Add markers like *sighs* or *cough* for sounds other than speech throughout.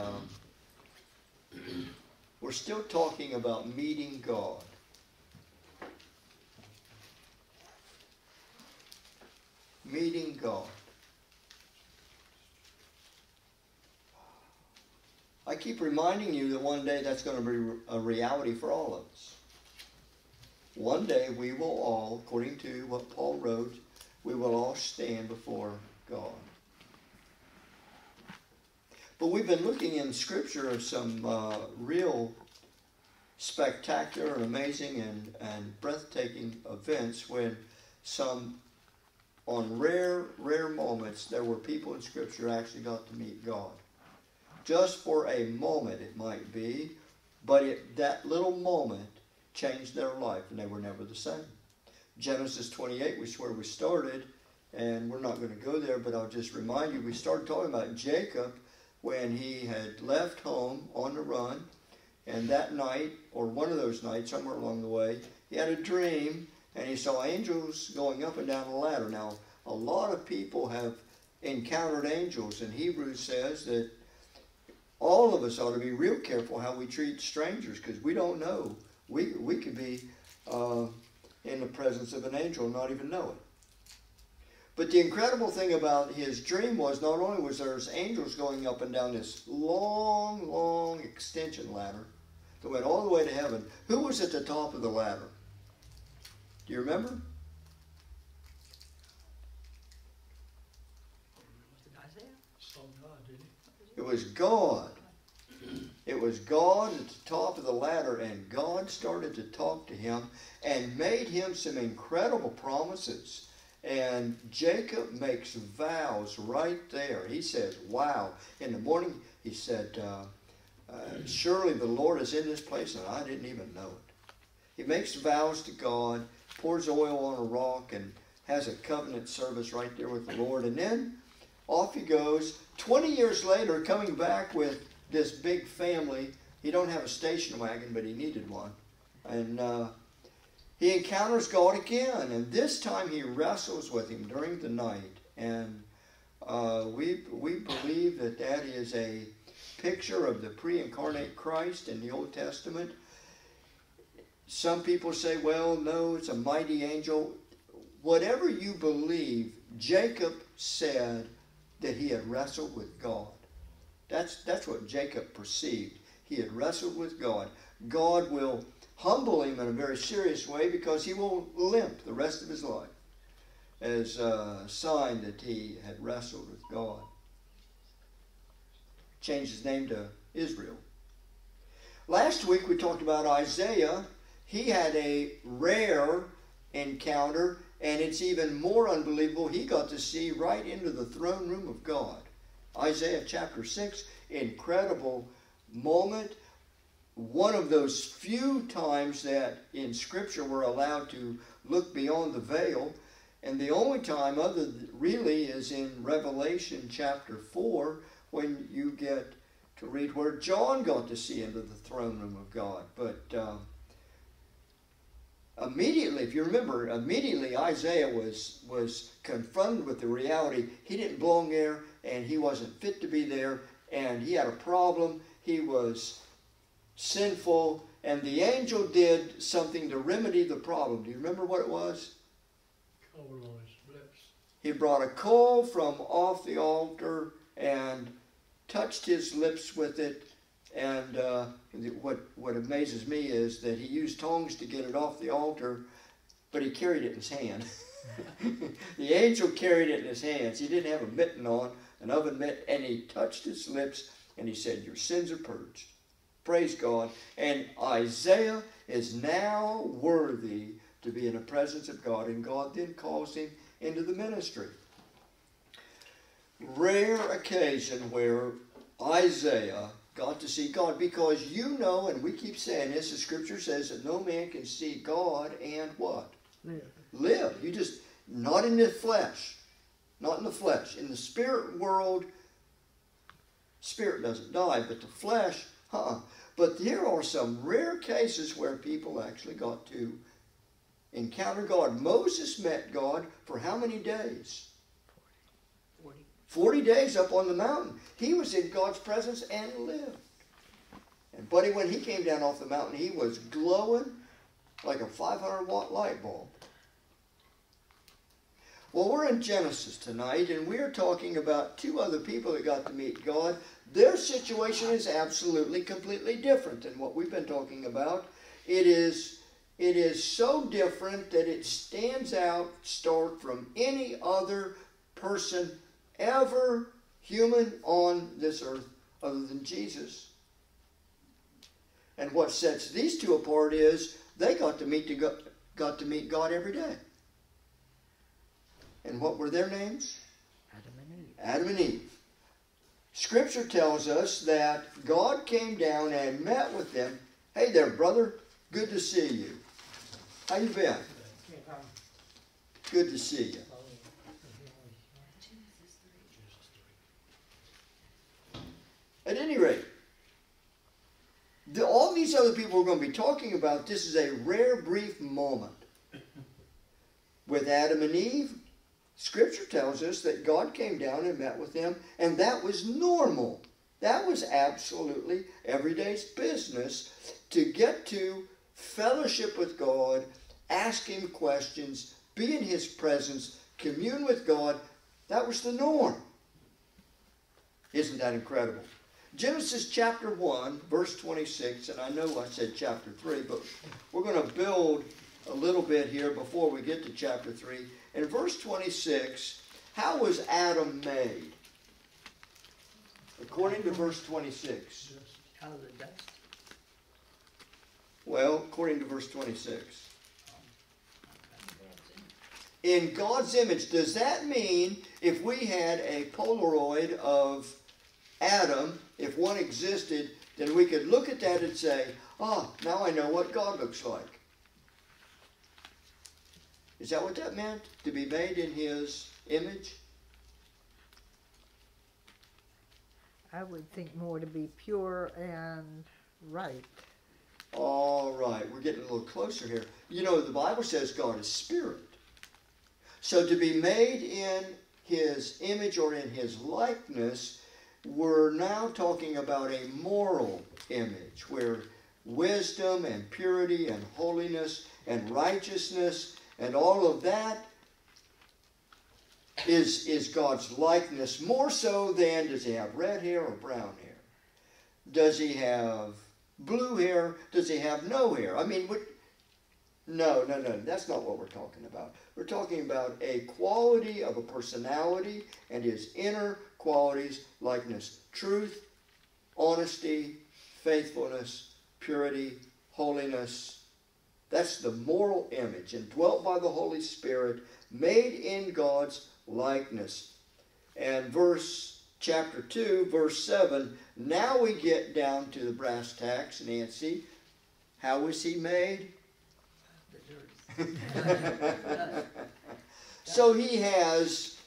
Um, *clears throat* we're still talking about meeting God. Meeting God. I keep reminding you that one day that's going to be a reality for all of us. One day we will all, according to what Paul wrote, we will all stand before God. But we've been looking in Scripture of some uh, real spectacular and amazing and, and breathtaking events when some, on rare, rare moments, there were people in Scripture actually got to meet God. Just for a moment, it might be, but it, that little moment changed their life and they were never the same. Genesis 28, which is where we started, and we're not going to go there, but I'll just remind you, we started talking about Jacob when he had left home on the run, and that night, or one of those nights, somewhere along the way, he had a dream, and he saw angels going up and down a ladder. Now, a lot of people have encountered angels, and Hebrews says that all of us ought to be real careful how we treat strangers, because we don't know. We, we could be uh, in the presence of an angel and not even know it. But the incredible thing about his dream was not only was there angels going up and down this long, long extension ladder that went all the way to heaven. Who was at the top of the ladder? Do you remember? It was God. It was God at the top of the ladder, and God started to talk to him and made him some incredible promises. And Jacob makes vows right there. He says, Wow. In the morning, he said, uh, uh, Surely the Lord is in this place, and I didn't even know it. He makes vows to God, pours oil on a rock, and has a covenant service right there with the Lord. And then off he goes. 20 years later, coming back with this big family. He don't have a station wagon, but he needed one. And uh, he encounters God again, and this time he wrestles with him during the night. And uh, we, we believe that that is a picture of the pre incarnate Christ in the Old Testament. Some people say, well, no, it's a mighty angel. Whatever you believe, Jacob said that he had wrestled with God. That's, that's what Jacob perceived. He had wrestled with God. God will humble him in a very serious way because he will limp the rest of his life as uh, a sign that he had wrestled with God. Changed his name to Israel. Last week we talked about Isaiah. He had a rare encounter, and it's even more unbelievable. He got to see right into the throne room of God. Isaiah chapter 6, incredible moment one of those few times that in Scripture we're allowed to look beyond the veil. And the only time other really is in Revelation chapter 4 when you get to read where John got to see into the throne room of God. But uh, immediately, if you remember, immediately Isaiah was, was confronted with the reality he didn't belong there and he wasn't fit to be there and he had a problem. He was sinful, and the angel did something to remedy the problem. Do you remember what it was? Coal on his lips. He brought a coal from off the altar and touched his lips with it. And uh, what, what amazes me is that he used tongs to get it off the altar, but he carried it in his hand. *laughs* the angel carried it in his hands. He didn't have a mitten on, an oven mitt, and he touched his lips and he said, Your sins are purged. Praise God. And Isaiah is now worthy to be in the presence of God, and God then calls him into the ministry. Rare occasion where Isaiah got to see God because you know, and we keep saying this, the scripture says that no man can see God and what? Live. Live. You just, not in the flesh. Not in the flesh. In the spirit world, spirit doesn't die, but the flesh Huh. But there are some rare cases where people actually got to encounter God. Moses met God for how many days? 40. 40 days up on the mountain. He was in God's presence and lived. And buddy, when he came down off the mountain, he was glowing like a 500 watt light bulb. Well, we're in Genesis tonight, and we're talking about two other people that got to meet God. Their situation is absolutely, completely different than what we've been talking about. It is, it is so different that it stands out stark from any other person ever human on this earth other than Jesus. And what sets these two apart is they got to meet to go, got to meet God every day. And what were their names? Adam and Eve. Adam and Eve. Scripture tells us that God came down and met with them. Hey there, brother. Good to see you. How you been? Good to see you. At any rate, the, all these other people we're going to be talking about, this is a rare, brief moment. With Adam and Eve, Scripture tells us that God came down and met with them, and that was normal. That was absolutely everyday's business to get to fellowship with God, ask Him questions, be in His presence, commune with God. That was the norm. Isn't that incredible? Genesis chapter 1, verse 26, and I know I said chapter 3, but we're going to build a little bit here before we get to chapter 3. In verse 26, how was Adam made? According to verse 26. Out of the dust. Well, according to verse 26. In God's image, does that mean if we had a Polaroid of Adam, if one existed, then we could look at that and say, ah, now I know what God looks like? Is that what that meant? To be made in his image? I would think more to be pure and right. All right, we're getting a little closer here. You know, the Bible says God is spirit. So to be made in his image or in his likeness, we're now talking about a moral image where wisdom and purity and holiness and righteousness and all of that is, is God's likeness more so than does he have red hair or brown hair? Does he have blue hair? Does he have no hair? I mean, what, no, no, no, that's not what we're talking about. We're talking about a quality of a personality and his inner qualities, likeness, truth, honesty, faithfulness, purity, holiness. That's the moral image, and dwelt by the Holy Spirit, made in God's likeness. And verse chapter 2, verse 7, now we get down to the brass tacks, Nancy. How was he made? *laughs* So he has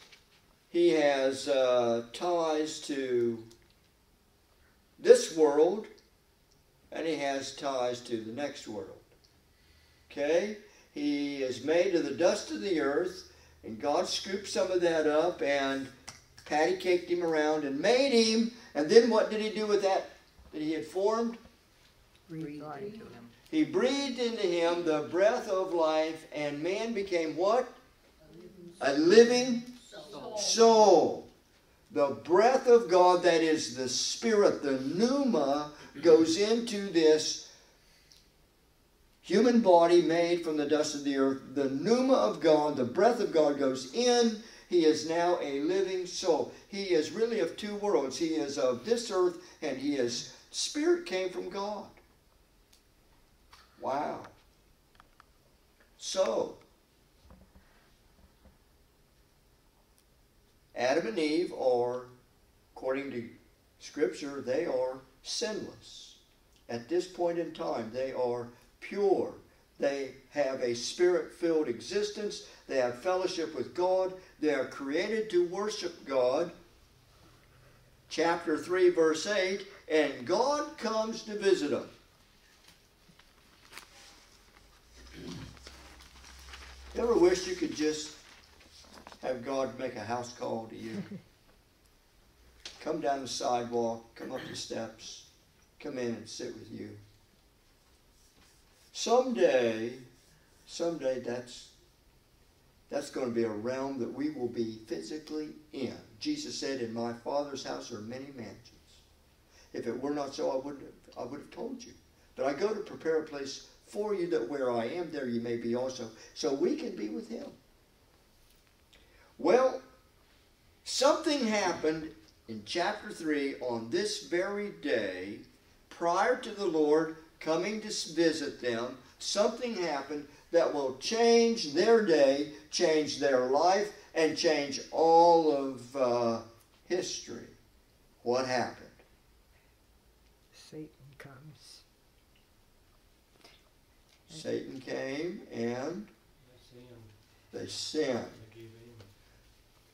he has uh, ties to this world and he has ties to the next world okay he is made of the dust of the earth and god scooped some of that up and patty caked him around and made him and then what did he do with that that he had formed Breathe life. Into him. he breathed into him the breath of life and man became what a living soul. The breath of God, that is the spirit, the pneuma, goes into this human body made from the dust of the earth. The pneuma of God, the breath of God goes in. He is now a living soul. He is really of two worlds. He is of this earth and he is spirit came from God. Wow. So, Adam and Eve are, according to Scripture, they are sinless. At this point in time, they are pure. They have a spirit filled existence. They have fellowship with God. They are created to worship God. Chapter 3, verse 8 And God comes to visit them. You ever wish you could just have God make a house call to you? *laughs* come down the sidewalk, come up the steps, come in and sit with you. Someday, someday that's that's going to be a realm that we will be physically in. Jesus said, "In my Father's house are many mansions. If it were not so, I wouldn't have, I would have told you. But I go to prepare a place for you, that where I am, there you may be also, so we can be with Him." Well, something happened in chapter three on this very day, prior to the Lord coming to visit them. Something happened that will change their day, change their life, and change all of uh, history. What happened? Satan comes. Satan came and they sinned.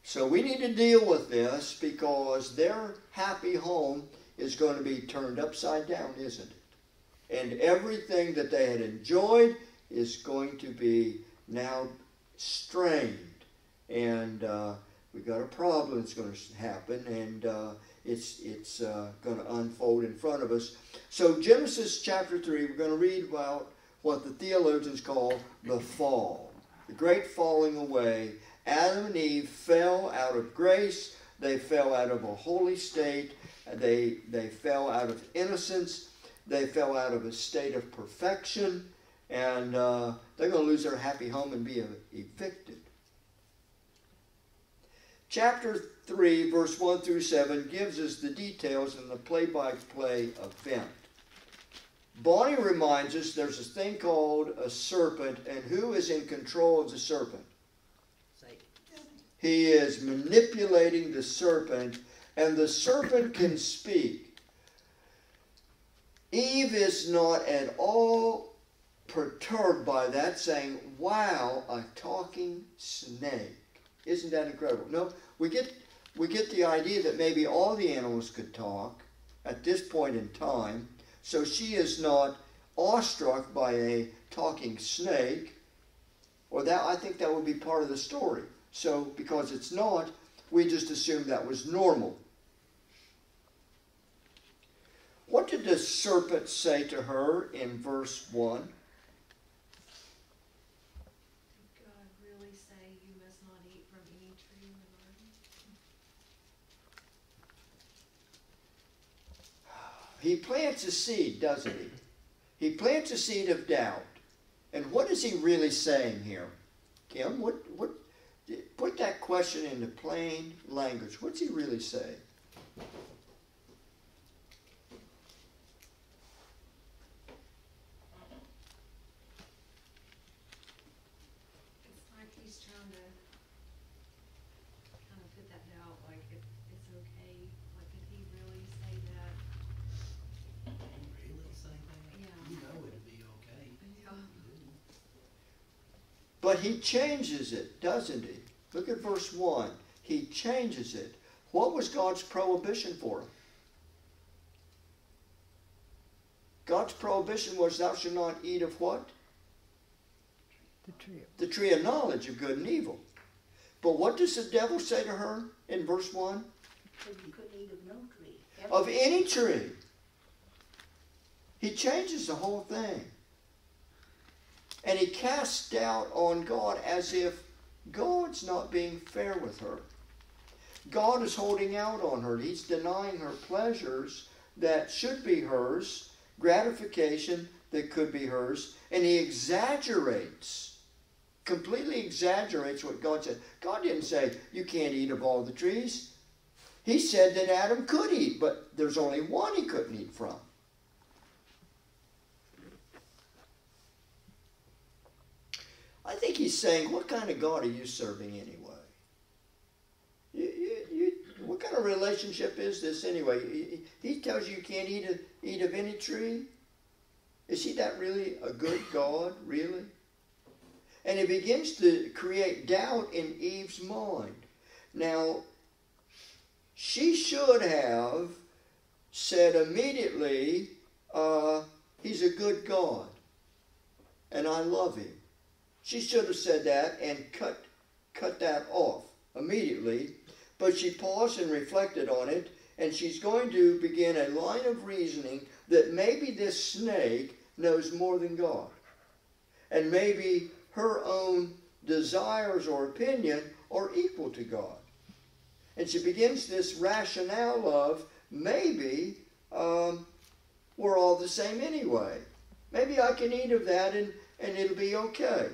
So we need to deal with this because their happy home is going to be turned upside down, isn't it? And everything that they had enjoyed is going to be now strained. And uh, we've got a problem that's going to happen, and uh, it's, it's uh, going to unfold in front of us. So, Genesis chapter 3, we're going to read about what the theologians call the fall, the great falling away. Adam and Eve fell out of grace, they fell out of a holy state, they, they fell out of innocence, they fell out of a state of perfection, and uh, they're going to lose their happy home and be evicted. Chapter 3, verse 1 through 7 gives us the details in the play by play event. Bonnie reminds us there's this thing called a serpent, and who is in control of the serpent? Satan. He is manipulating the serpent, and the serpent can speak. Eve is not at all perturbed by that, saying, Wow, a talking snake. Isn't that incredible? No, we get, we get the idea that maybe all the animals could talk at this point in time, so she is not awestruck by a talking snake, or that I think that would be part of the story. So, because it's not, we just assume that was normal. What did the serpent say to her in verse 1? Did God really say you must not eat from any tree in the? *sighs* He plants a seed, doesn't he? He plants a seed of doubt. And what is he really saying here? Kim, what, what, put that question into plain language. What's he really saying? It's like he's trying to kind of put that doubt, like if it's okay, like did he really say that? Really say that? Yeah. You know it'd be okay. Yeah. But he changes it, doesn't he? Look at verse 1. He changes it. What was God's prohibition for him? God's prohibition was, Thou shalt not eat of what? The tree. The tree of knowledge of good and evil. But what does the devil say to her in verse 1? Said you couldn't eat of no tree. Of any tree. He changes the whole thing. And he casts doubt on God as if God's not being fair with her. God is holding out on her. He's denying her pleasures that should be hers, gratification that could be hers, and he exaggerates, completely exaggerates what God said. God didn't say, You can't eat of all the trees. He said that Adam could eat, but there's only one he couldn't eat from. I think he's saying, What kind of God are you serving anyway? You, you, you, what kind of relationship is this anyway? He, tells you you can't eat, of, eat of any tree. Is he that really a good God, really? And he begins to create doubt in Eve's mind. Now, she should have said immediately, uh, He's a good God, and I love Him. She should have said that and cut, cut that off immediately, but she paused and reflected on it, and she's going to begin a line of reasoning that maybe this snake knows more than God. And maybe her own desires or opinion are equal to God. And she begins this rationale of maybe um, we're all the same anyway. Maybe I can eat of that and, and it'll be okay.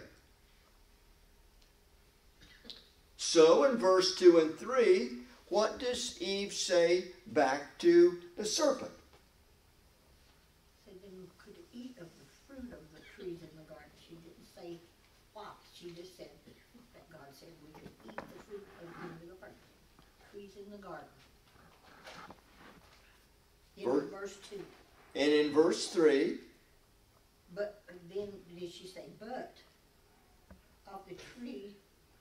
So in verse 2 and 3, what does Eve say back to the serpent? Said then you could eat of the fruit of the trees in the garden. She didn't say what, she just said that God said we could eat the fruit of the garden, trees in the garden. In Ver- verse two, And in verse 3, but then did she say, but of the tree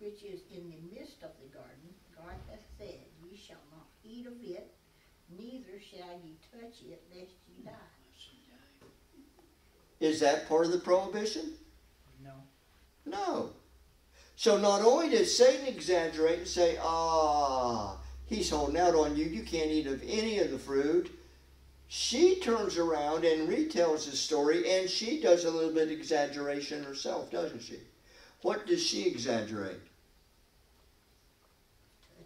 which is in the midst of the garden, God hath said, ye shall not eat of it, neither shall ye touch it, lest ye die. is that part of the prohibition? No. No. So not only does Satan exaggerate and say, ah, he's holding out on you, you can't eat of any of the fruit, she turns around and retells the story and she does a little bit of exaggeration herself, doesn't she? What does she exaggerate?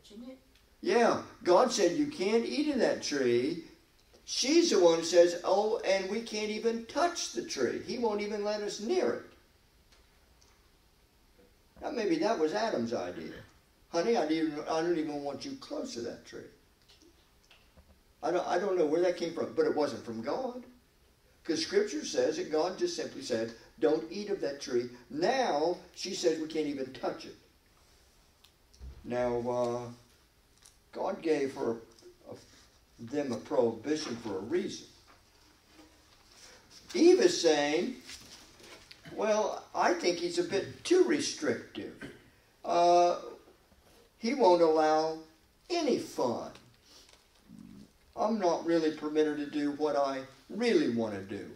Touching it, Yeah, God said you can't eat of that tree. She's the one who says, oh, and we can't even touch the tree. He won't even let us near it. Now, maybe that was Adam's idea. Honey, I, need, I don't even want you close to that tree. I don't, I don't know where that came from, but it wasn't from God. Because Scripture says that God just simply said, don't eat of that tree. Now, she says we can't even touch it. Now, uh, God gave her a, them a prohibition for a reason. Eve is saying, well, I think he's a bit too restrictive. Uh, he won't allow any fun. I'm not really permitted to do what I really want to do.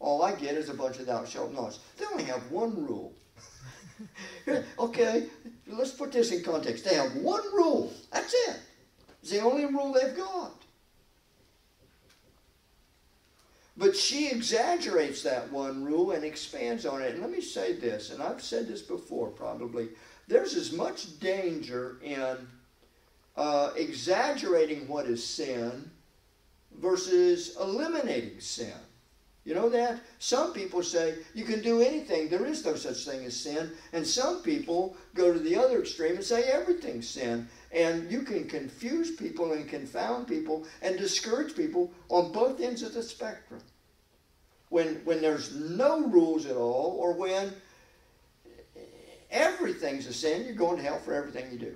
All I get is a bunch of thou shalt nots. They only have one rule. *laughs* okay, let's put this in context. They have one rule. That's it. It's the only rule they've got. But she exaggerates that one rule and expands on it. And let me say this, and I've said this before probably. There's as much danger in uh, exaggerating what is sin versus eliminating sin. You know that? Some people say you can do anything, there is no such thing as sin. And some people go to the other extreme and say everything's sin. And you can confuse people and confound people and discourage people on both ends of the spectrum. When, when there's no rules at all, or when everything's a sin, you're going to hell for everything you do.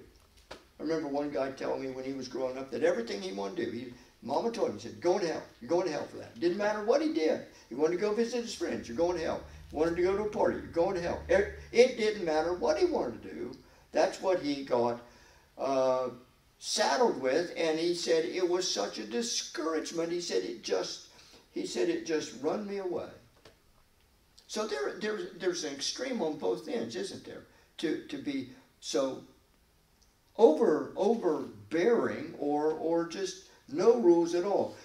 I remember one guy telling me when he was growing up that everything he wanted to do, he, Mama told him, he said, go to hell. You're going to hell for that. Didn't matter what he did. He wanted to go visit his friends. You're going to hell. Wanted to go to a party. You're going to hell. It, it didn't matter what he wanted to do. That's what he got uh, saddled with. And he said it was such a discouragement. He said it just, he said it just run me away. So there, there's, there's an extreme on both ends, isn't there? To, to be so over overbearing or or just no rules at all.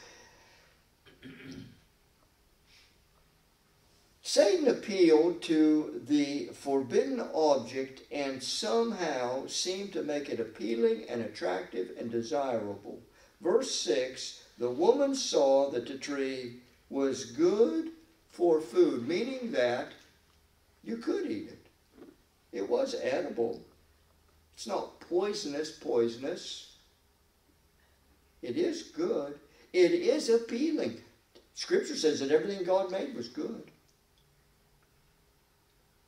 Satan appealed to the forbidden object and somehow seemed to make it appealing and attractive and desirable. Verse 6 The woman saw that the tree was good for food, meaning that you could eat it. It was edible. It's not poisonous, poisonous. It is good. It is appealing. Scripture says that everything God made was good.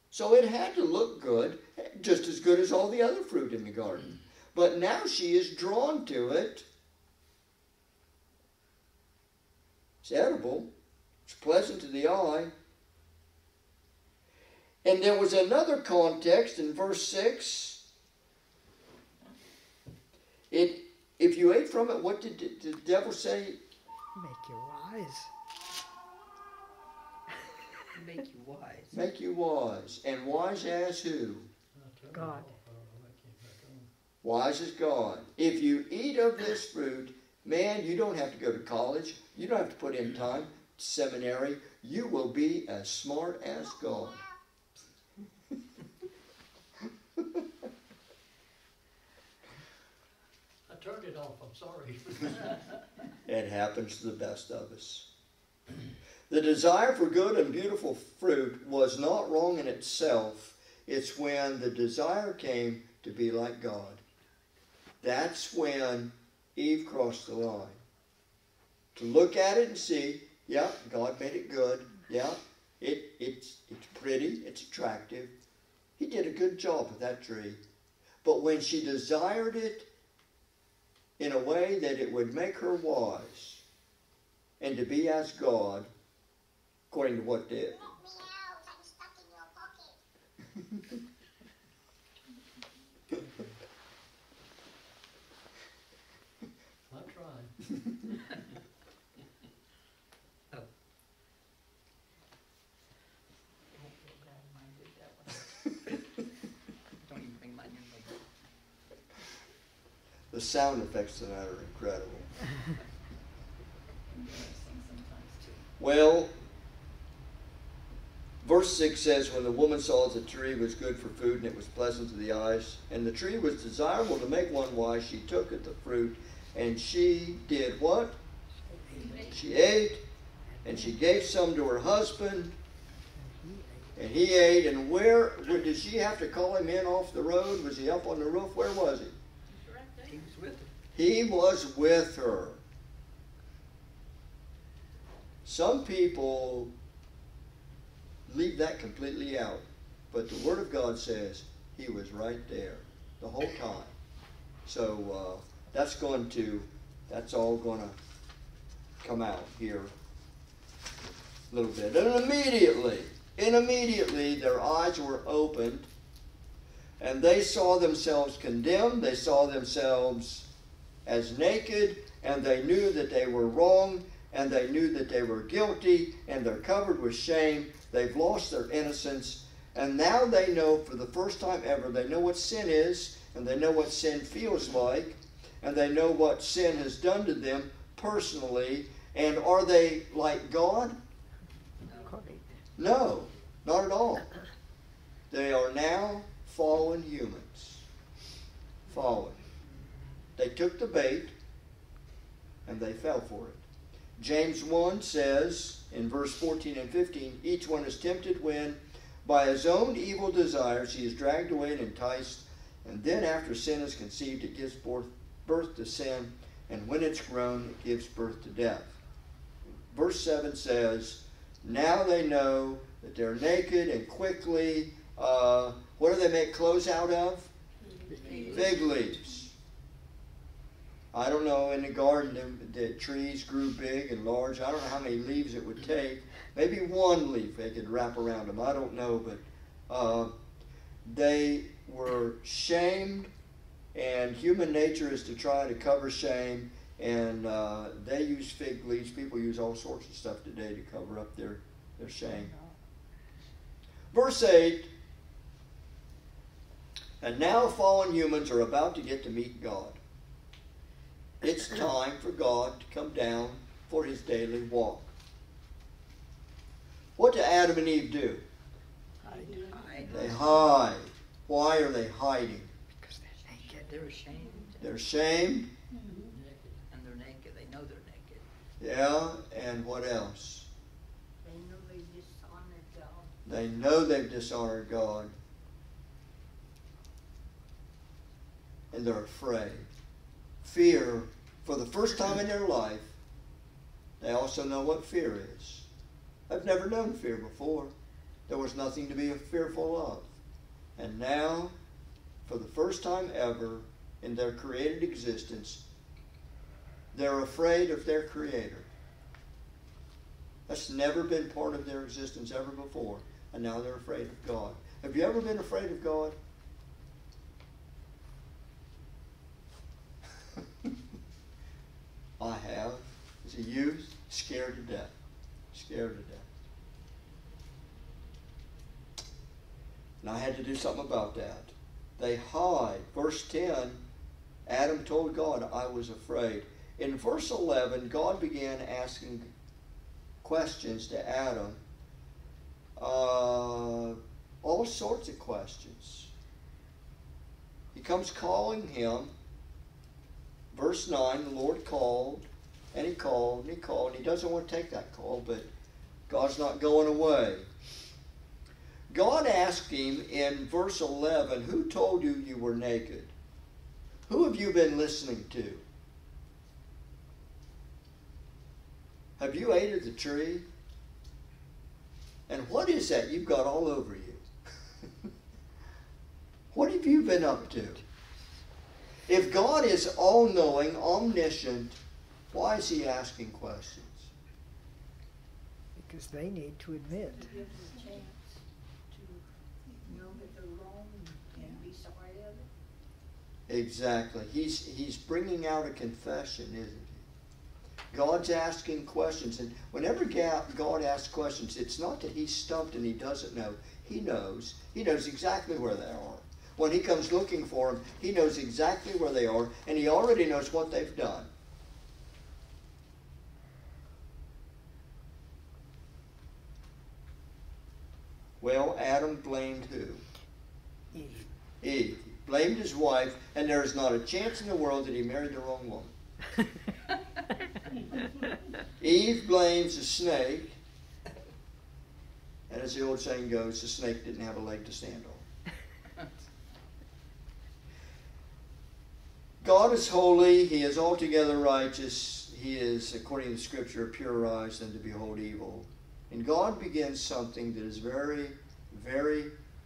So it had to look good, just as good as all the other fruit in the garden. But now she is drawn to it. It's edible. It's pleasant to the eye. And there was another context in verse 6 it, if you ate from it, what did the, the devil say? Make you wise. Make you wise. Make you wise. And wise as who? I turned it God. off, I don't know, that came back on. Wise as God. If you eat of this fruit, Man, you don't have to go to college. You don't have to put in time, seminary. You will be as smart as God. Turned it off, I'm sorry. *laughs* It happens to the best of us. The desire for good and beautiful fruit was not wrong in itself. It's when the desire came to be like God. That's when Eve crossed the line. To look at it and see, yeah, God made it good. Yeah, it, it's, it's pretty, it's attractive. He did a good job with that tree. But when she desired it in a way that it would make her wise and to be as God, according to what did. I tried. Don't feel bad when I did that one. Don't even bring mine in. like- The sound effects tonight are incredible. Well, verse 6 says, When the woman saw that the tree was good for food and it was pleasant to the eyes, and the tree was desirable to make one wise, she took of the fruit, and she did what? She ate, and she gave some to her husband, and he ate. And where, where did she have to call him in off the road? Was he up on the roof? Where was he? He was with her. Some people leave that completely out, but the Word of God says he was right there the whole time. So uh, that's going to, that's all going to come out here a little bit. And immediately, and immediately their eyes were opened and they saw themselves condemned. They saw themselves as naked, and they knew that they were wrong, and they knew that they were guilty, and they're covered with shame. They've lost their innocence, and now they know for the first time ever, they know what sin is, and they know what sin feels like, and they know what sin has done to them personally. And are they like God? No, not at all. They are now fallen humans. Fallen. They took the bait and they fell for it. James 1 says in verse 14 and 15 each one is tempted when by his own evil desires he is dragged away and enticed, and then after sin is conceived, it gives birth, birth to sin, and when it's grown, it gives birth to death. Verse 7 says, Now they know that they're naked and quickly, uh, what do they make clothes out of? Fig leaves. I don't know, in the garden, the, trees grew big and large. I don't know how many leaves it would take. Maybe one leaf they could wrap around them. I don't know, but uh, they were shamed, and human nature is to try to cover shame. And uh, they use fig leaves. People use all sorts of stuff today to cover up their, their shame. Verse 8 And now fallen humans are about to get to meet God. It's time for God to come down for his daily walk. What do Adam and Eve do? Hide. They hide. Why are they hiding? Because they're naked. They're ashamed. They're ashamed. And they're naked. They know they're naked. Yeah, and what else? They know they dishonored God. They know they've dishonored God. And they're afraid. Fear, for the first time in their life, they also know what fear is. I've never known fear before. There was nothing to be fearful of. And now, for the first time ever in their created existence, they're afraid of their Creator. That's never been part of their existence ever before, and now they're afraid of God. Have you ever been afraid of God? I have. As a youth, scared to death. Scared to death. And I had to do something about that. They hide. Verse 10 Adam told God, I was afraid. in verse 11, God began asking questions to Adam, uh, all sorts of questions. He comes calling him. Verse 9, the Lord called, and he called, and he called, and he doesn't want to take that call, but God's not going away. God asked him in verse 11, Who told you you were naked? Who have you been listening to? Have you ate of the tree? And what is that you've got all over you? *laughs* what have you been up to? If God is all knowing, omniscient, why is he asking questions? Because they need to admit. To give them a chance to know that they're wrong and be sorry of it. Exactly. He's he's bringing out a confession, isn't he? God's asking questions, and whenever God asks questions, it's not that he's stumped and he doesn't know. He knows. He knows exactly where they are. When he comes looking for them, he knows exactly where they are, and he already knows what they've done. Well, Adam blamed who? Eve. Eve. Blamed his wife, and there is not a chance in the world that he married the wrong woman. *laughs* Eve blames the snake, and as the old saying goes, the snake didn't have a leg to stand on. God is holy, He is altogether righteous, He is, according to the Scripture, purer eyes than to behold evil. And God begins something that is very, very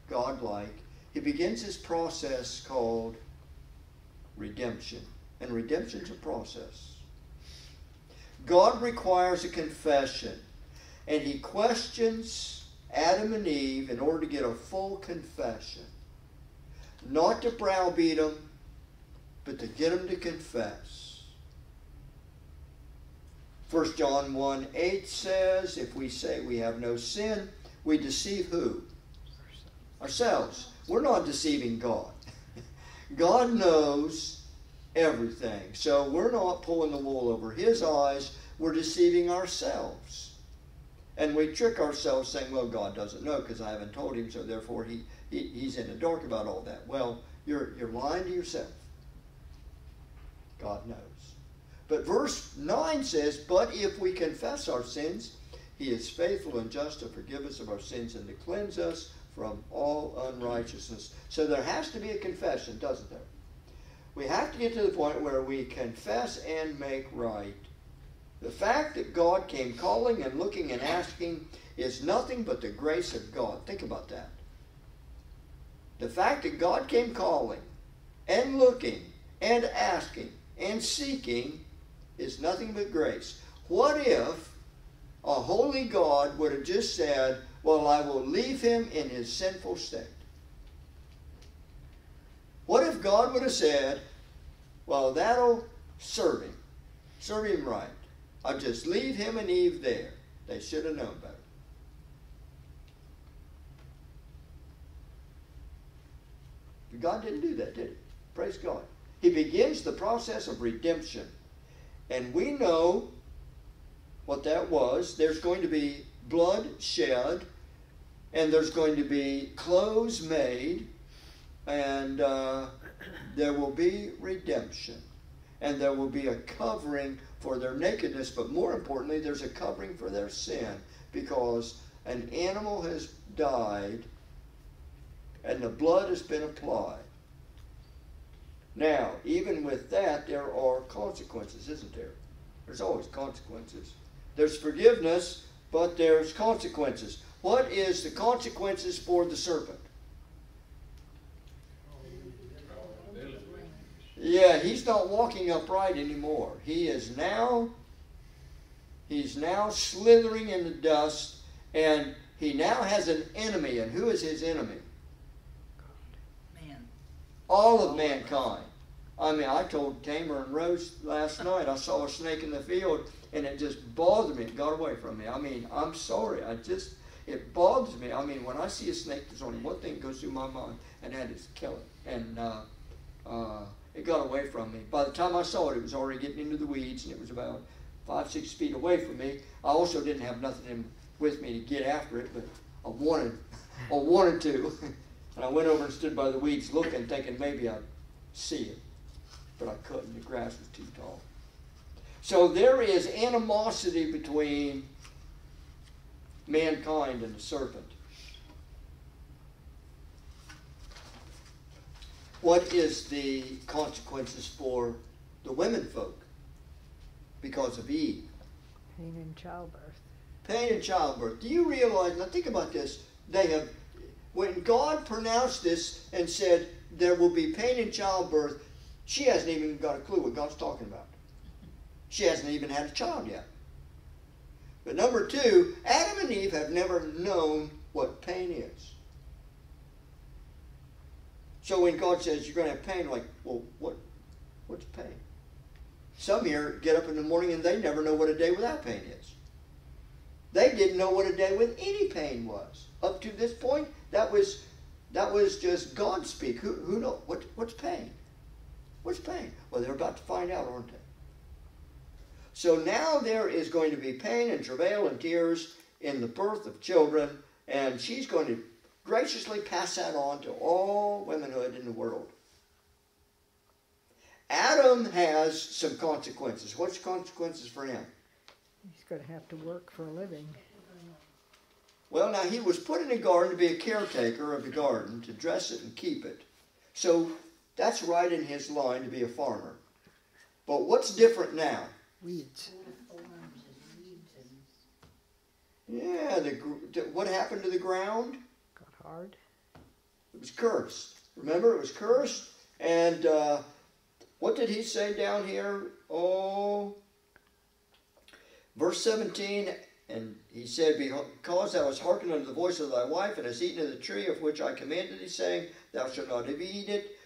godlike. He begins this process called redemption. And redemption's a process. God requires a confession, and He questions Adam and Eve in order to get a full confession. Not to browbeat them, but to get them to confess. 1 John 1 8 says, If we say we have no sin, we deceive who? Ourselves. We're not deceiving God. *laughs* God knows everything. So we're not pulling the wool over His eyes, we're deceiving ourselves. And we trick ourselves saying, well, God doesn't know because I haven't told him, so therefore he, he, he's in the dark about all that. Well, you're, you're lying to yourself. God knows. But verse 9 says, But if we confess our sins, he is faithful and just to forgive us of our sins and to cleanse us from all unrighteousness. So there has to be a confession, doesn't there? We have to get to the point where we confess and make right. The fact that God came calling and looking and asking is nothing but the grace of God. Think about that. The fact that God came calling and looking and asking and seeking is nothing but grace. What if a holy God would have just said, Well, I will leave him in his sinful state? What if God would have said, Well, that'll serve him, serve him right. I'll just leave him and Eve there. They should have known better. But God didn't do that, did he? Praise God. He begins the process of redemption. And we know what that was. There's going to be blood shed, and there's going to be clothes made, and uh, there will be redemption. And there will be a covering for their nakedness, but more importantly, there's a covering for their sin because an animal has died and the blood has been applied. Now, even with that, there are consequences, isn't there? There's always consequences. There's forgiveness, but there's consequences. What is the consequences for the serpent? Yeah, he's not walking upright anymore. He is now he's now slithering in the dust and he now has an enemy. And who is his enemy? Man. All of mankind. I mean, I told Tamer and Rose last night I saw a snake in the field and it just bothered me. It got away from me. I mean, I'm sorry. I just, it bothers me. I mean, when I see a snake, there's only one thing goes through my mind, and that is kill it. And uh, uh, it got away from me. By the time I saw it, it was already getting into the weeds, and it was about five, six feet away from me. I also didn't have nothing in, with me to get after it, but I wanted, I wanted to. *laughs* And I went over and stood by the weeds looking, thinking maybe I'd see it. But I couldn't, the grass was too tall. So there is animosity between mankind and the serpent. What is the consequences for the women folk because of Eve? Pain in childbirth. Pain in childbirth. Do you realize, now think about this, they have, when God pronounced this and said there will be pain in childbirth, she hasn't even got a clue what God's talking about. She hasn't even had a child yet. But number two, Adam and Eve have never known what pain is. So when God says you're going to have pain, like, well, what, what's pain? Some here get up in the morning and they never know what a day without pain is. They didn't know what a day with any pain was. Up to this point, that was that was just God speak. Who who know what what's pain? What's pain? Well, they're about to find out, aren't they? So now there is going to be pain and travail and tears in the birth of children, and she's going to graciously pass that on to all womanhood in the world. Adam has some consequences. What's the consequences for him? He's going to have to work for a living. Well, now he was put in a garden to be a caretaker of the garden, to dress it and keep it. So that's right in his line to be a farmer. But what's different now? Weeds. Full of thorns and weeds and Yeah, the, the- what happened to the ground? Got hard. It was cursed. Remember, it was cursed. And uh, what did he say down here? Oh, verse 17. And he said, Because thou hast hearkened unto the voice of thy wife, and hast eaten of the tree of which I commanded thee, saying, Thou shalt not have eaten it.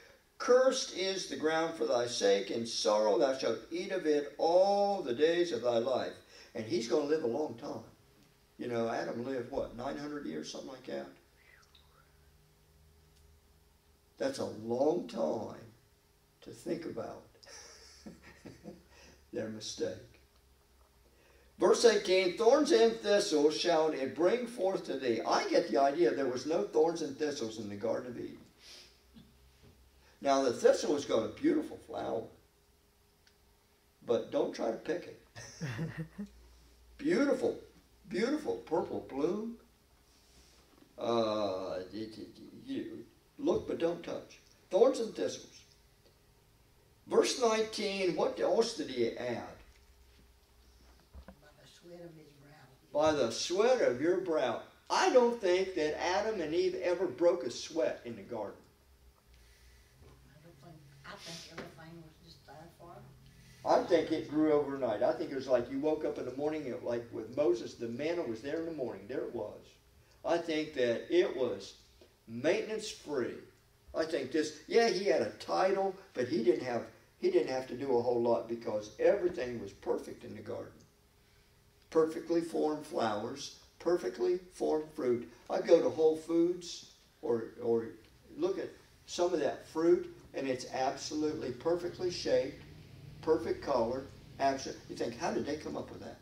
Cursed is the ground for thy sake, in sorrow thou shalt eat of it all the days of thy life. And he's going to live a long time. You know, Adam lived, what, 900 years, something like that? That's a long time to think about *laughs* their mistake. Verse 18 Thorns and thistles shall it bring forth to thee. I get the idea there was no thorns and thistles in the Garden of Eden. Now, the thistle has got a beautiful flower, but don't try to pick it. *laughs* beautiful, beautiful purple bloom. Uh, you look but don't touch. Thorns and thistles. Verse 19, what else did he add? by the sweat of his brow. By the sweat of your brow. I don't think that Adam and Eve ever broke a sweat in the garden. I don't think, I think everything was just there for him. I think it grew overnight. I think it was like you woke up in the morning, it, like with Moses, the manna was there in the morning. There it was. I think that it was maintenance free. I think this, yeah, he had a title, but he didn't have he didn't have to do a whole lot because everything was perfect in the garden. Perfectly formed flowers, perfectly formed fruit. I go to Whole Foods or or look at some of that fruit, and it's absolutely perfectly shaped, perfect color. Absolutely, you think, how did they come up with that?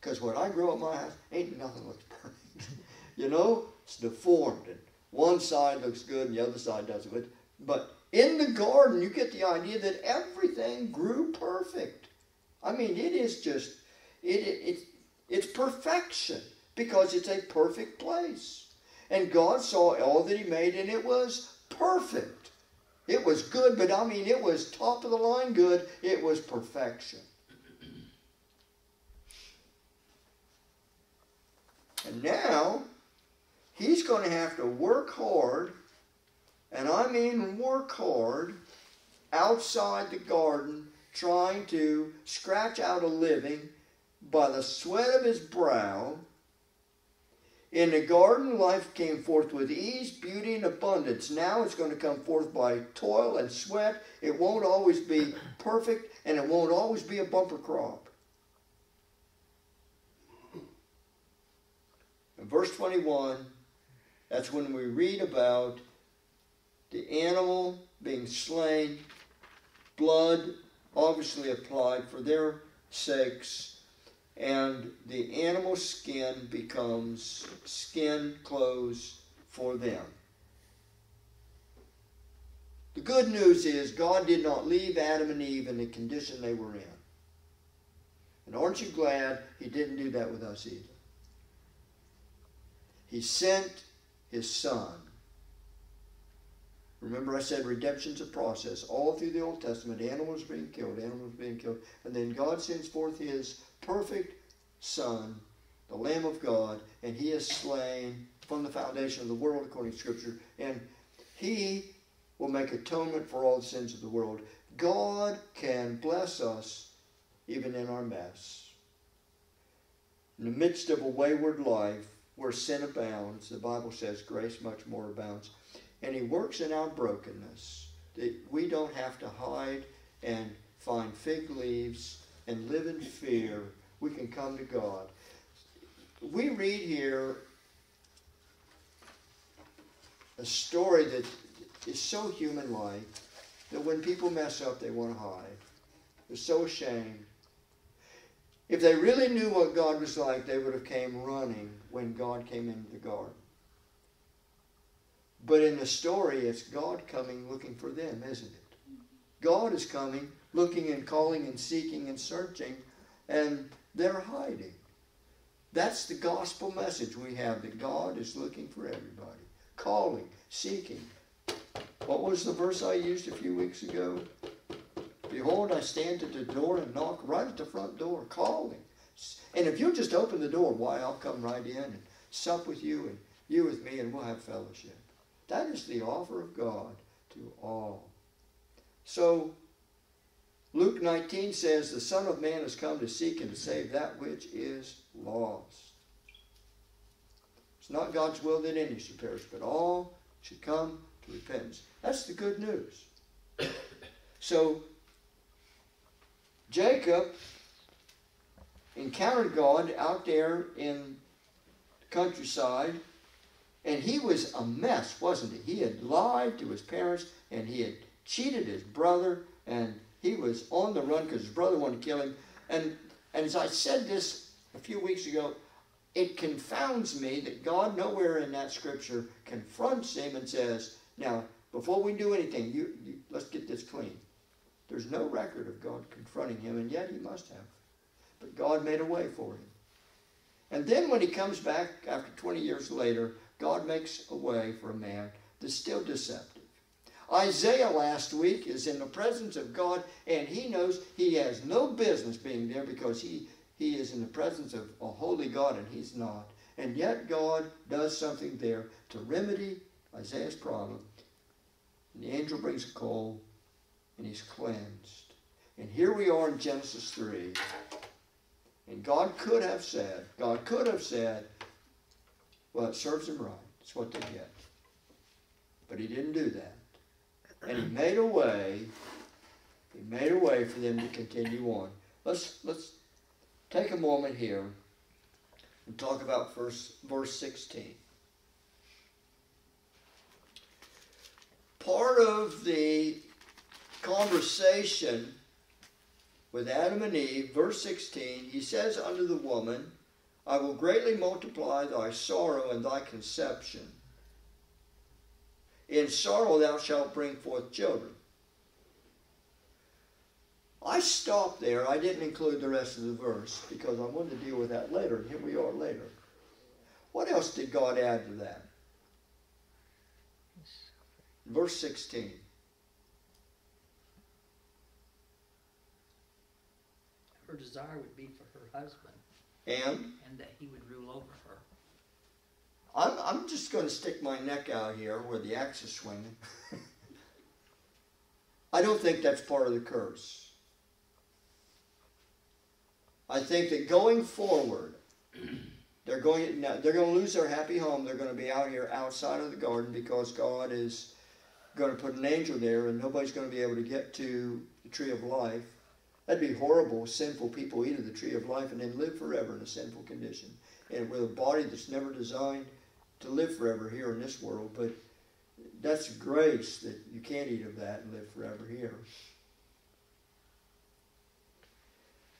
Because when I grow up my house, ain't nothing looks perfect. *laughs* you know, it's deformed, and one side looks good and the other side doesn't. But, but in the garden, you get the idea that everything grew perfect. I mean, it is just it, it, it it's perfection because it's a perfect place. And God saw all that He made, and it was perfect. It was good, but I mean, it was top of the line good. It was perfection. And now, he's going to have to work hard, and I mean work hard, outside the garden, trying to scratch out a living by the sweat of his brow. In the garden, life came forth with ease, beauty, and abundance. Now it's going to come forth by toil and sweat. It won't always be perfect, and it won't always be a bumper crop. In verse 21, that's when we read about the animal being slain blood obviously applied for their sakes, and the animal skin becomes skin clothes for them. The good news is God did not leave Adam and Eve in the condition they were in. And aren't you glad He didn't do that with us either? He sent His Son. Remember, I said redemption's a process. All through the Old Testament, animals being killed, animals being killed. And then God sends forth His perfect Son, the Lamb of God, and He is slain from the foundation of the world, according to Scripture. And He will make atonement for all the sins of the world. God can bless us even in our mess. In the midst of a wayward life where sin abounds, the Bible says grace much more abounds. And He works in our brokenness that we don't have to hide and find fig leaves and live in fear. We can come to God. We read here a story that is so human like that when people mess up, they want to hide. They're so ashamed. If they really knew what God was like, they would have came running when God came into the garden. But in the story, it's God coming looking for them, isn't it? God is coming, looking and calling and seeking and searching, and they're hiding. That's the gospel message we have that God is looking for everybody, calling, seeking. What was the verse I used a few weeks ago? Behold, I stand at the door and knock right at the front door, calling. And if you'll just open the door, why, I'll come right in and sup with you and you with me, and we'll have fellowship. That is the offer of God to all. So, Luke 19 says, The Son of Man has come to seek and to save that which is lost. It's not God's will that any should perish, but all should come to repentance. That's the good news. *coughs* So, Jacob encountered God out there in the countryside, and he was a mess, wasn't he? He had lied to his parents, and he had cheated his brother, and he was on the run because his brother wanted to kill him. And, and as I said this a few weeks ago, it confounds me that God nowhere in that scripture confronts him and says, Now, before we do anything, you, you, let's get this clean. There's no record of God confronting him, and yet he must have. But God made a way for him. And then when he comes back after 20 years later, God makes a way for a man that's still deceptive. Isaiah last week is in the presence of God, and he knows he has no business being there because he, he is in the presence of a holy God, and he's not. And yet God does something there to remedy Isaiah's problem. And the angel brings a coal, and he's cleansed. And here we are in Genesis 3. And God could have said, God could have said, well, it serves them right. It's what they get. But he didn't do that. And he made a way, he made a way for them to continue on. Let's let's take a moment here and talk about verse verse 16. Part of the conversation with Adam and Eve, verse 16, he says unto the woman, I will greatly multiply thy sorrow and thy conception. In sorrow thou shalt bring forth children. I stopped there. I didn't include the rest of the verse because I wanted to deal with that later. And here we are later. What else did God add to that? Verse 16. Her desire would be for her husband And and that he would rule over her. I'm, I'm just going to stick my neck out here where the axe is swinging. *laughs* I don't think that's part of the curse. I think that going forward, *clears throat* they're going they're going to lose their happy home. They're going to be out here outside of the garden because God is going to put an angel there, and nobody's going to be able to get to the tree of life. That'd be horrible. Sinful people eat of the tree of life and then live forever in a sinful condition, and with a body that's never designed to live forever here in this world. But that's grace that you can't eat of that and live forever here.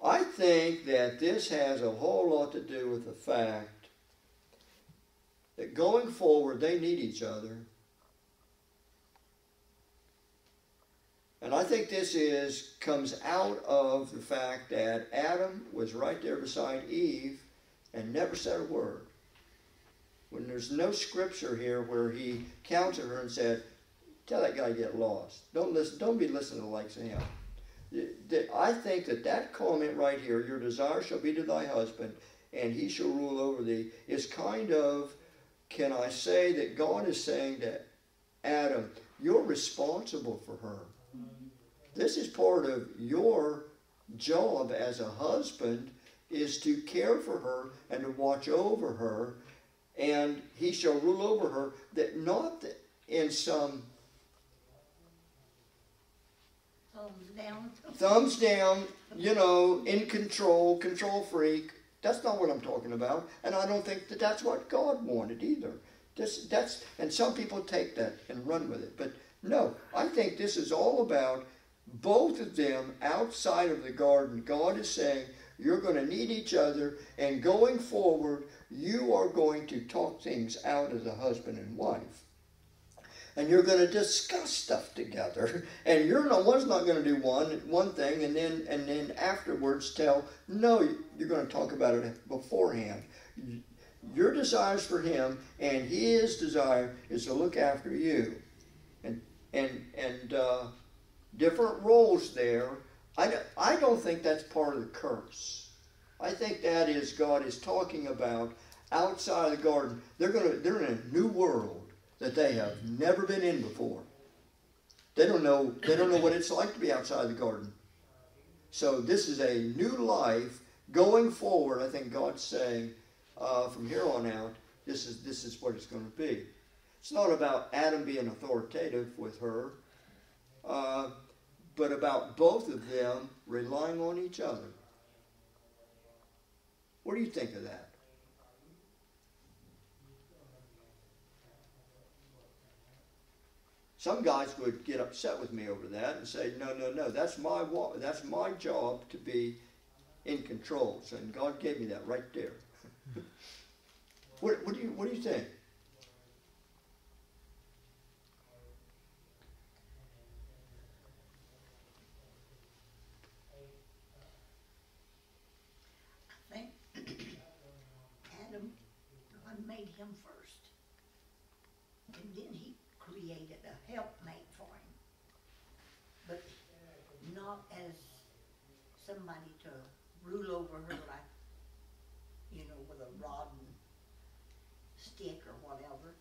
I think that this has a whole lot to do with the fact that going forward they need each other. And I think this is comes out of the fact that Adam was right there beside Eve and never said a word. When there's no scripture here where he counseled her and said, "Tell that guy to get lost. Don't listen. Don't be listening to the likes of him." that I think that that comment right here, your desire shall be to thy husband, and he shall rule over thee, is kind of, can I say that God is saying to Adam, you're responsible for her. This is part of your job as a husband is to care for her and to watch over her, and he shall rule over her. That not in some Thumbs down. thumbs down, *laughs* you know, in control, control freak. That's not what I'm talking about, and I don't think that that's what God wanted either. This, that's, and some people take that and run with it, but no, I think this is all about both of them outside of the garden. God is saying you're going to need each other, and going forward, you are going to talk things out as a husband and wife and you're going to discuss stuff together *laughs* and you're not one's not going to do one one thing and then and then afterwards tell no you're going to talk about it beforehand. Your desires for him and his desire is to look after you and and and uh, different roles there. I, I don't think that's part of the curse i think that is god is talking about outside of the garden they're going to they're in a new world that they have never been in before. They don't know they don't know what it's like to be outside the garden. So this is a new life going forward. I think God's saying uh, from here on out, this is this is what it's going to be. It's not about Adam being authoritative with her, uh, but about both of them relying on each other. What do you think of that? Some guys would get upset with me over that and say, "No, no, no. That's my wa- that's my job to be in control." So, and God gave me that right there. *laughs* what, what do you What do you think? I think Adam, God made him first. And then he created a helpmate for him. But not as somebody to rule over her like, you know, with a rod and stick or whatever.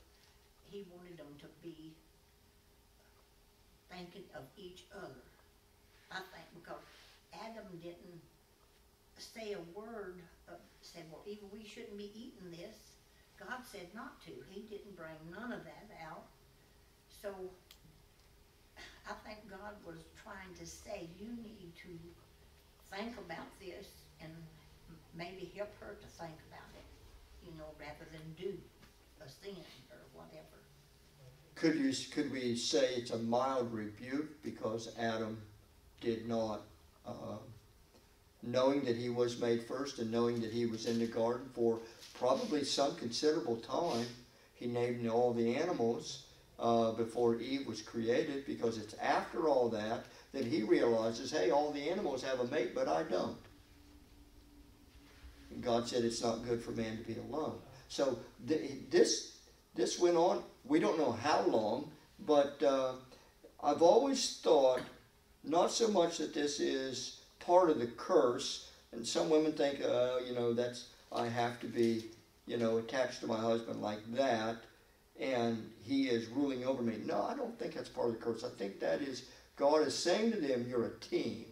He wanted them to be thinking of each other. I think because Adam didn't say a word of, said, well, even we shouldn't be eating this. God said not to. He didn't bring none of that out. So I think God was trying to say, you need to think about this and maybe help her to think about it, you know, rather than do a sin or whatever. Could you could we say it's a mild rebuke because Adam did not, uh, knowing that he was made first and knowing that he was in the garden for probably some considerable time, he named all the animals uh, before Eve was created because it's after all that that he realizes, hey, all the animals have a mate, but I don't. And God said it's not good for man to be alone. So th- this this went on. We don't know how long, but uh, I've always thought not so much that this is part of the curse, and some women think, uh, you know, that's I have to be, you know, attached to my husband like that, and he is ruling over me. No, I don't think that's part of the curse. I think that is God is saying to them, you're a team,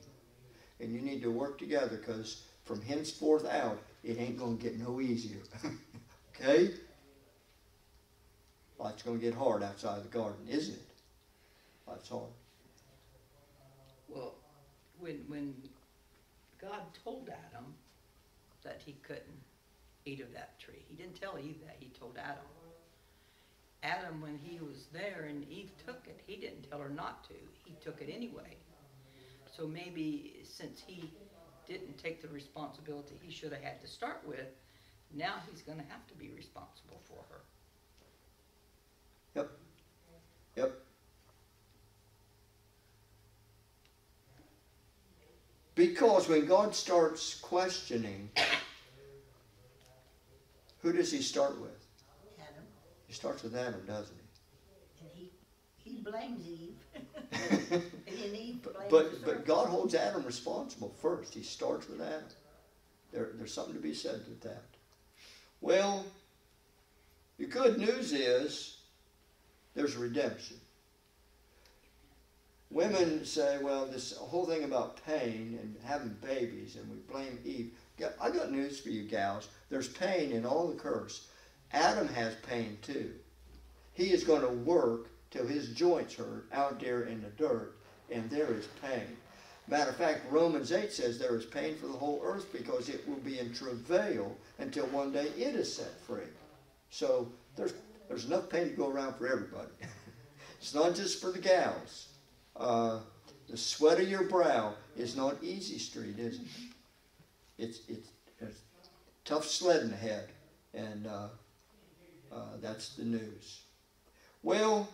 and you need to work together because from henceforth out, it ain't gonna get no easier. *laughs* okay? Life's gonna get hard outside of the garden, isn't it? Life's hard. Well, when, when God told Adam that he couldn't eat of that tree, he didn't tell Eve that, he told Adam. Adam, when he was there and Eve took it, he didn't tell her not to, he took it anyway. So maybe since he didn't take the responsibility he should have had to start with, now he's gonna have to be responsible for her. Yep. Yep. Because when God starts questioning, who does he start with? Adam, He starts with Adam, doesn't he? and he, he blames Eve. *laughs* he? Blames But, but. God holds Adam responsible first. He starts with Adam. There, there's something to be said with that. Well, the good news is there's redemption. Women say, well, this whole thing about pain and having babies, and we blame Eve. I got news for you, gals. There's pain in all the curse. Adam has pain too. He is going to work till his joints hurt out there in the dirt, and there is pain. Matter of fact, Romans 8 says there is pain for the whole earth because it will be in travail until one day it is set free. So there's, there's enough pain to go around for everybody. *laughs* it's not just for the gals. Uh, the sweat of your brow is not easy street, is it? It's, it's, it's tough sledding ahead, and uh, uh, that's the news. Well,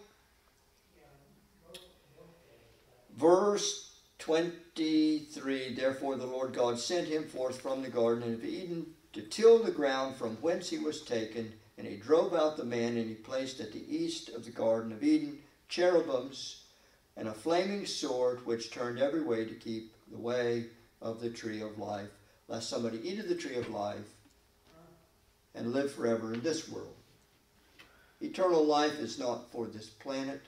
verse 23 Therefore the Lord God sent him forth from the Garden of Eden to till the ground from whence he was taken, and he drove out the man, and he placed at the east of the Garden of Eden cherubims and a flaming sword which turned every way to keep the way of the tree of life, lest somebody eat of the tree of life and live forever in this world. Eternal life is not for this planet.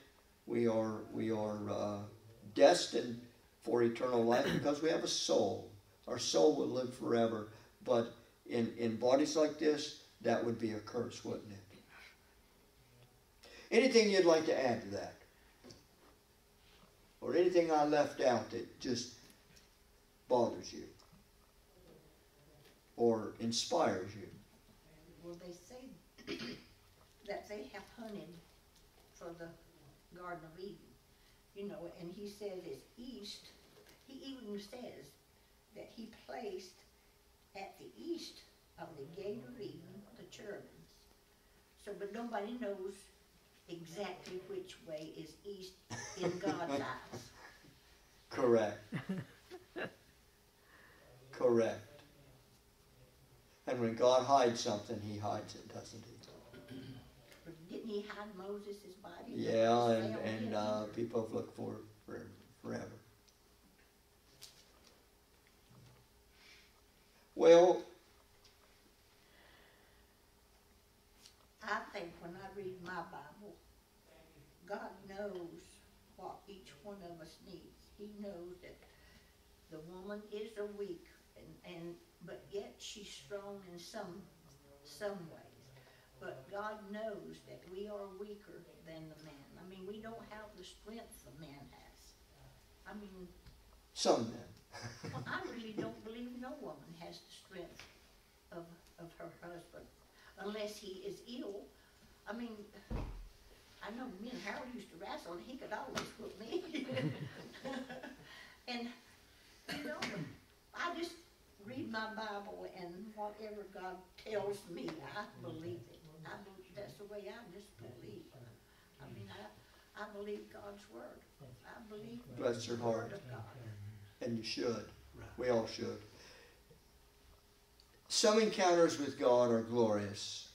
We are we are uh, destined for eternal life because we have a soul. Our soul will live forever, but in in bodies like this, that would be a curse, wouldn't it? Anything you'd like to add to that? Or anything I left out that just bothers you? Or inspires you? Well, they say that they have hunted for the Garden of Eden, you know, and he says it's east. He even says that he placed at the east of the gate of Eden cherubims. So, but nobody knows exactly which way is east in *laughs* God's eyes. Correct. Correct. And when God hides something, he hides it, doesn't he? But didn't he hide Moses' body? Yeah, and, and uh, people have looked for it for, forever. Well, I think when I read my Bible, God knows what each one of us needs. He knows that the woman is a weak, and, and but yet she's strong in some some ways. But God knows that we are weaker than the man. I mean, we don't have the strength the man has. I mean, some men. well, I really don't believe no woman has the strength of, of her husband unless he is ill. I mean, I know me and Harold used to wrestle and he could always whip me. *laughs* and, you know, I just read my Bible and whatever God tells me, I believe it. I believe, that's the way I just believe. I mean, I, I believe God's word. I believe Bless your the heart. word of God. And you should. We all should. Some encounters with God are glorious.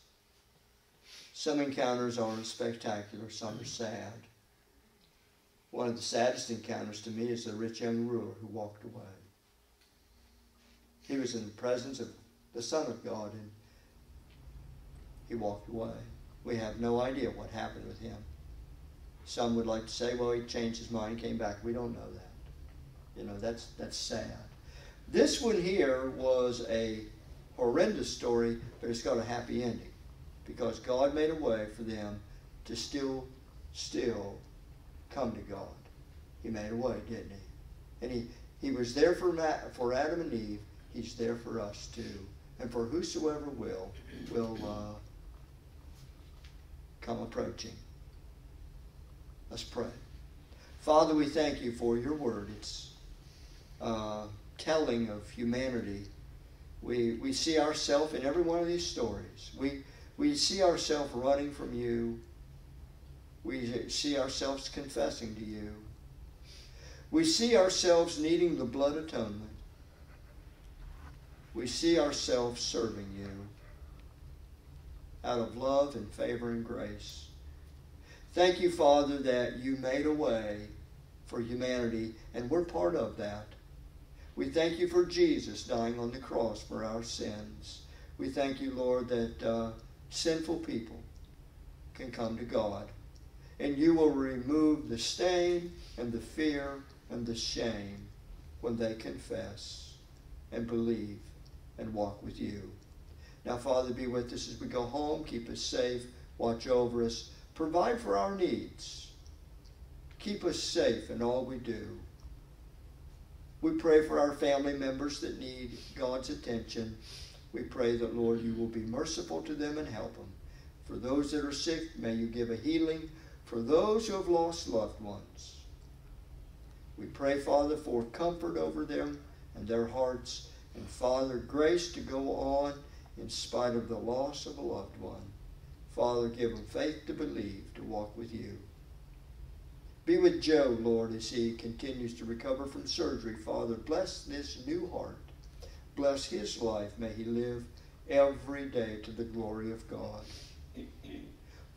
Some encounters are spectacular. Some are sad. One of the saddest encounters to me is the rich young ruler who walked away. He was in the presence of the Son of God and he walked away. We have no idea what happened with him. Some would like to say, well, he changed his mind, came back. We don't know that. You know, that's that's sad. This one here was a horrendous story, but it's got a happy ending because God made a way for them to still, still come to God. He made a way, didn't he? And he, he was there for, for Adam and Eve. He's there for us too. And for whosoever will, will uh, come approaching. Let's pray. Father, we thank you for your word. It's uh, telling of humanity. We, we see ourselves in every one of these stories. We, we see ourselves running from you. We see ourselves confessing to you. We see ourselves needing the blood atonement. We see ourselves serving you out of love and favor and grace. Thank you, Father, that you made a way for humanity, and we're part of that. We thank you for Jesus dying on the cross for our sins. We thank you, Lord, that uh, sinful people can come to God. And you will remove the stain and the fear and the shame when they confess and believe and walk with you. Now, Father, be with us as we go home. Keep us safe. Watch over us. Provide for our needs. Keep us safe in all we do. We pray for our family members that need God's attention. We pray that, Lord, you will be merciful to them and help them. For those that are sick, may you give a healing. For those who have lost loved ones, we pray, Father, for comfort over them and their hearts. And, Father, grace to go on in spite of the loss of a loved one. Father, give them faith to believe, to walk with you. Be with Joe, Lord, as he continues to recover from surgery. Father, bless this new heart. Bless his life. May he live every day to the glory of God.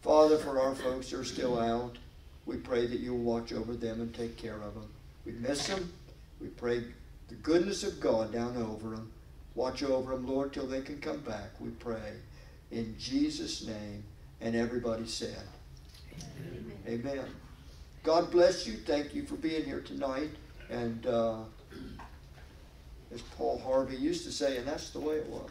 Father, for our folks who are still out, we pray that you'll watch over them and take care of them. We miss them. We pray the goodness of God down over them. Watch over them, Lord, till they can come back, we pray. In Jesus' name. And everybody said, Amen. Amen. God bless you. Thank you for being here tonight. And uh, as Paul Harvey used to say, and that's the way it was.